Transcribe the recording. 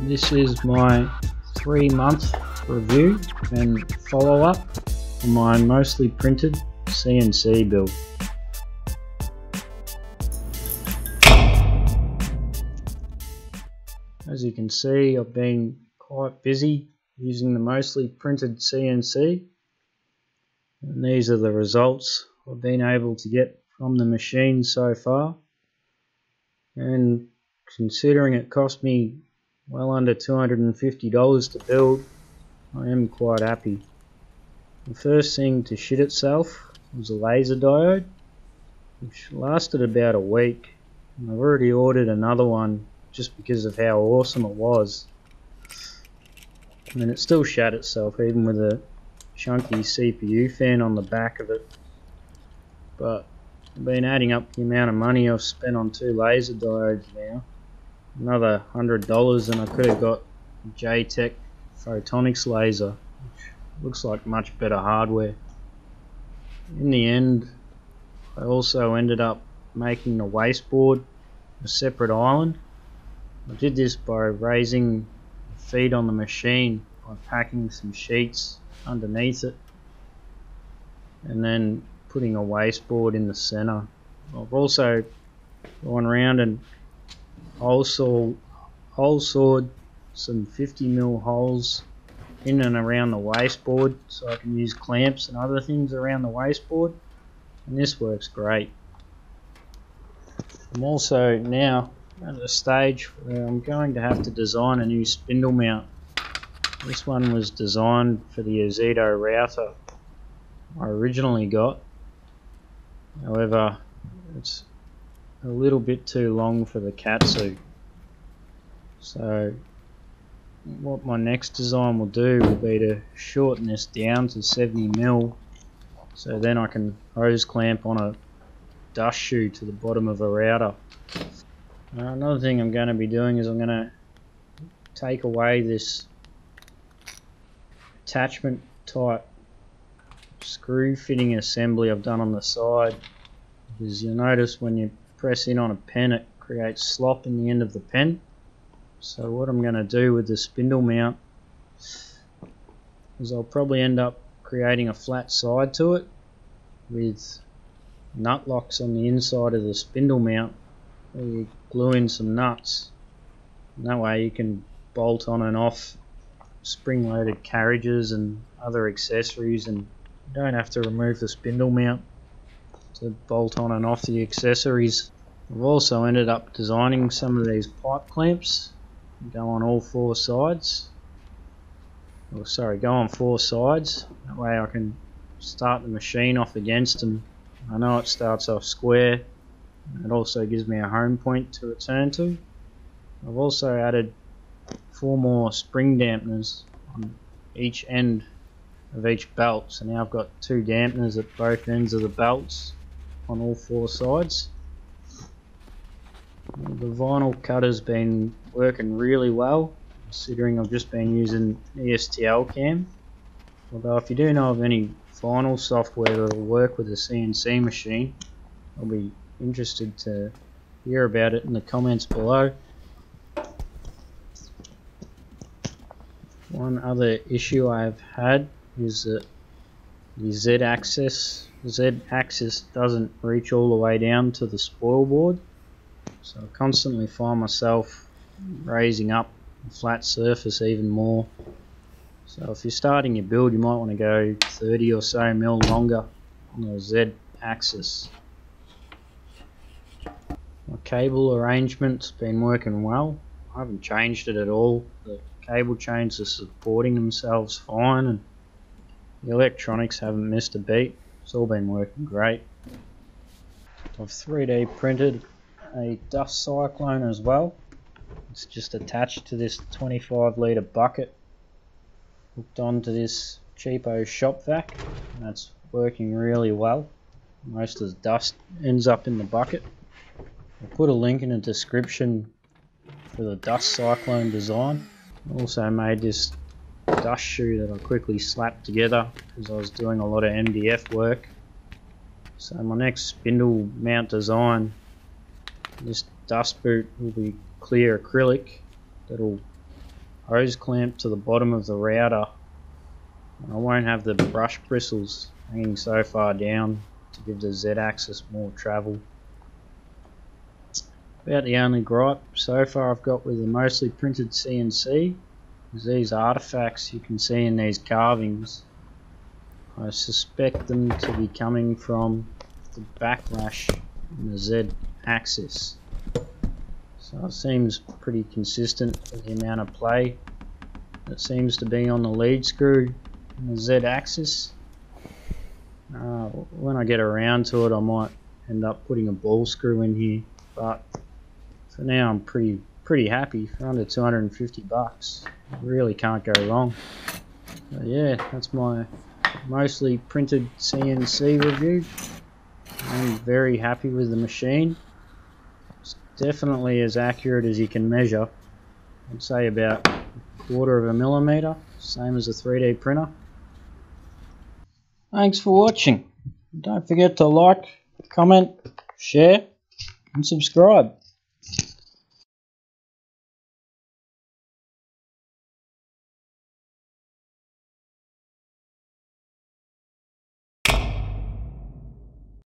This is my three month review and follow up on my mostly printed CNC build. As you can see I've been quite busy using the mostly printed CNC and these are the results I've been able to get from the machine so far and considering it cost me well under $250 to build. I am quite happy. The first thing to shit itself was a laser diode which lasted about a week. And I've already ordered another one just because of how awesome it was. And it still shat itself even with a chunky CPU fan on the back of it. But I've been adding up the amount of money I've spent on two laser diodes now another hundred dollars and I could have got JTech Photonics laser which looks like much better hardware. In the end I also ended up making the wasteboard a separate island. I did this by raising the feed on the machine by packing some sheets underneath it and then putting a wasteboard in the center. I've also gone around and sawed, hole sawed some 50 mil holes in and around the wasteboard so I can use clamps and other things around the wasteboard and this works great I'm also now at a stage where I'm going to have to design a new spindle mount. This one was designed for the Ozito router I originally got. However, it's a little bit too long for the Katsu. So what my next design will do will be to shorten this down to 70 mil so then I can hose clamp on a dust shoe to the bottom of a router. Another thing I'm going to be doing is I'm going to take away this attachment type screw fitting assembly I've done on the side because you'll notice when you press in on a pen it creates slop in the end of the pen so what I'm going to do with the spindle mount is I'll probably end up creating a flat side to it with nut locks on the inside of the spindle mount where you glue in some nuts and that way you can bolt on and off spring loaded carriages and other accessories and you don't have to remove the spindle mount to bolt on and off the accessories. I've also ended up designing some of these pipe clamps go on all four sides oh sorry go on four sides that way I can start the machine off against them I know it starts off square it also gives me a home point to return to. I've also added four more spring dampeners on each end of each belt. So now I've got two dampeners at both ends of the belts on all four sides. The vinyl cutter's been working really well considering I've just been using Estlcam. Although if you do know of any vinyl software that will work with a CNC machine, I'll be interested to hear about it in the comments below. One other issue I've had is that the Z-axis Z-axis doesn't reach all the way down to the spoil board so I constantly find myself raising up the flat surface even more so if you're starting your build you might want to go 30 or so mil longer on the Z-axis my cable arrangement's been working well. I haven't changed it at all. The cable chains are supporting themselves fine and the electronics haven't missed a beat. It's all been working great. I've 3D printed a dust cyclone as well. It's just attached to this 25 litre bucket hooked onto this cheapo shop vac. That's working really well. Most of the dust ends up in the bucket. I'll put a link in the description for the dust cyclone design. I also made this dust shoe that I quickly slapped together because I was doing a lot of MDF work. So my next spindle mount design, this dust boot will be clear acrylic that'll hose clamp to the bottom of the router. And I won't have the brush bristles hanging so far down to give the Z-axis more travel. About the only gripe so far I've got with the mostly printed CNC is these artifacts you can see in these carvings. I suspect them to be coming from the backlash in the Z axis. So it seems pretty consistent with the amount of play. That seems to be on the lead screw the Z axis. Uh, when I get around to it I might end up putting a ball screw in here but for now I'm pretty pretty happy. For under 250 bucks. Really can't go wrong. But yeah that's my mostly printed CNC review. I'm very happy with the machine definitely as accurate as you can measure I'd say about a quarter of a millimeter same as a 3D printer Thanks for watching. Don't forget to like, comment, share and subscribe.